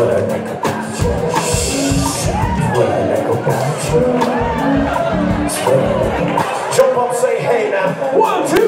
What I like about you. What I like about you. What I like. About you Jump up, say hey now. One, two.